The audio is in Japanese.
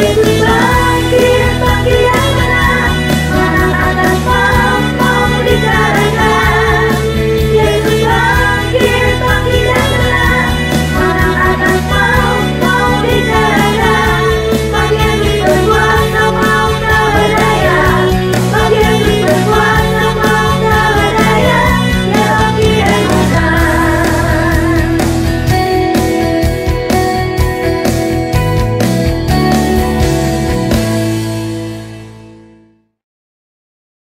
every